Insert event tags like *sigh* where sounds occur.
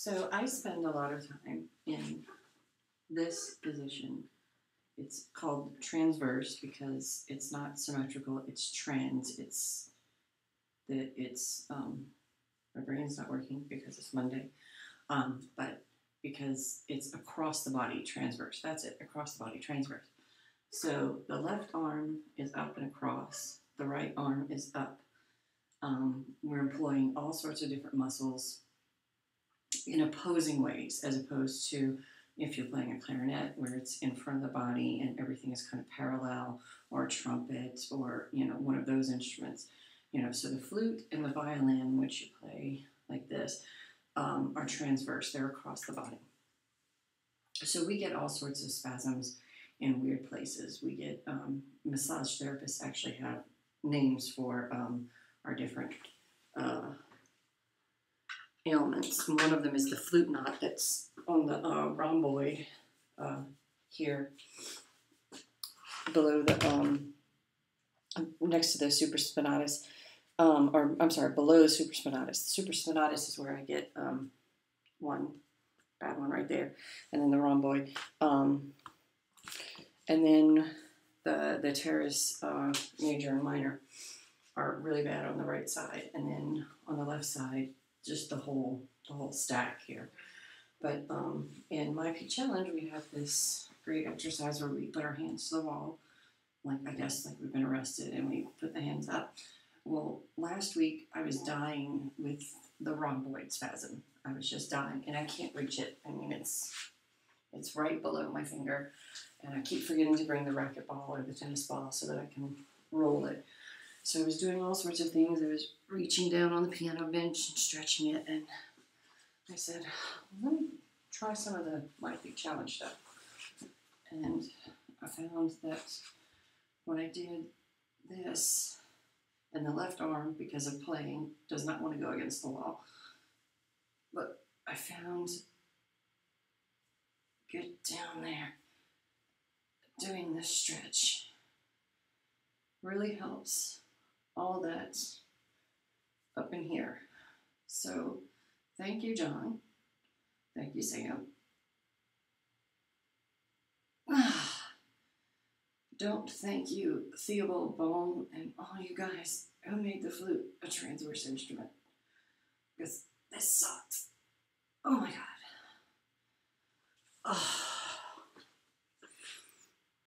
So I spend a lot of time in this position. It's called transverse because it's not symmetrical. It's trans. It's that it's um, my brain's not working because it's Monday, um, but because it's across the body, transverse. That's it, across the body, transverse. So the left arm is up and across. The right arm is up. Um, we're employing all sorts of different muscles in opposing ways, as opposed to if you're playing a clarinet where it's in front of the body and everything is kind of parallel, or a trumpet, or you know one of those instruments. You know, so the flute and the violin, which you play like this, um, are transverse. They're across the body. So we get all sorts of spasms in weird places. We get um, massage therapists actually have names for um, our different ailments. One of them is the flute knot that's on the uh, rhomboid uh, here below the um, next to the supraspinatus, um, or I'm sorry, below the supraspinatus. The supraspinatus is where I get um, one bad one right there, and then the rhomboid, um, and then the the teres uh, major and minor are really bad on the right side, and then on the left side, just the whole the whole stack here. But um, in my challenge, we have this great exercise where we put our hands to the wall, like I guess like we've been arrested, and we put the hands up. Well, last week I was dying with the rhomboid spasm. I was just dying, and I can't reach it. I mean, it's it's right below my finger, and I keep forgetting to bring the racquetball or the tennis ball so that I can roll it. So I was doing all sorts of things. I was reaching down on the piano bench and stretching it, and I said, let me try some of the My Peak Challenge stuff. And I found that when I did this, and the left arm, because of playing, does not want to go against the wall. But I found get down there doing this stretch really helps all that up in here. So thank you, John. Thank you, Sam. *sighs* Don't thank you, Theobald Bohm, and all you guys who made the flute a transverse instrument. Because this sucks. Oh my god.